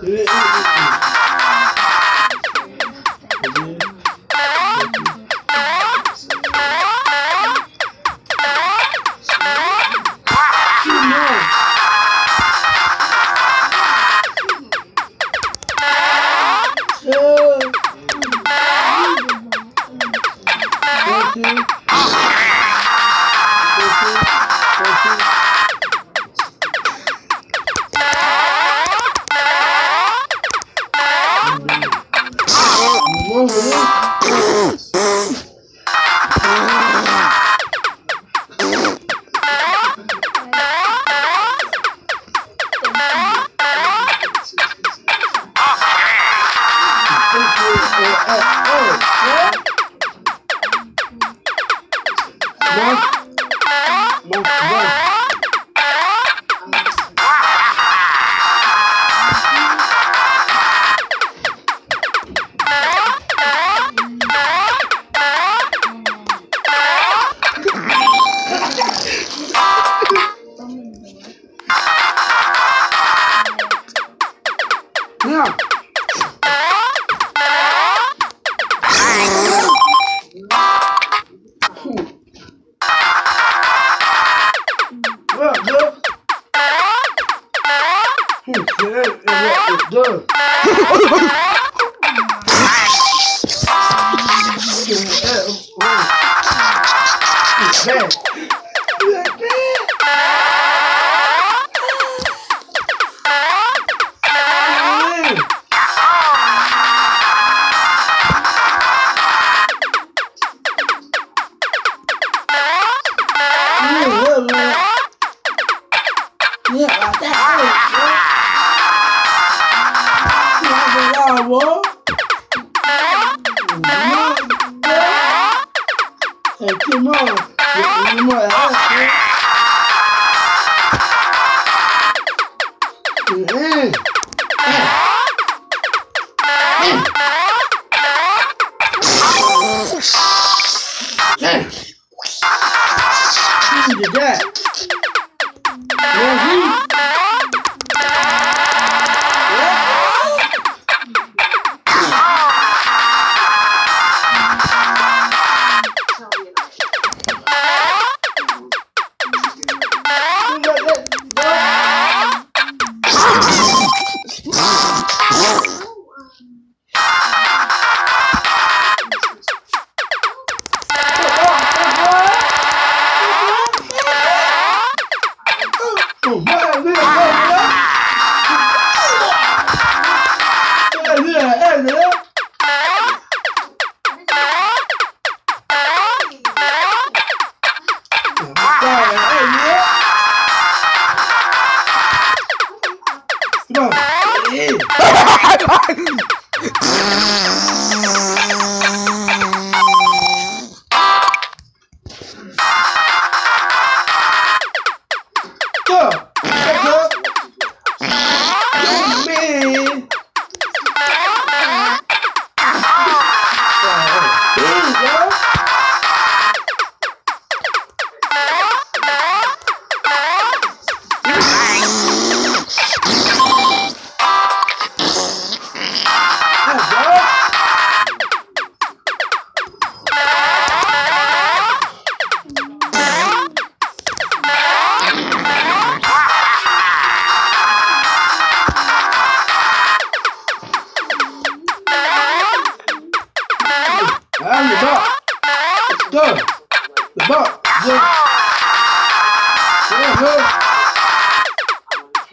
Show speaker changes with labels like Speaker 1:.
Speaker 1: 对。Yeah. it, It's bad. Bravo. Çekimo. Çekimo ya. Ee. Şimdi gel. I, I,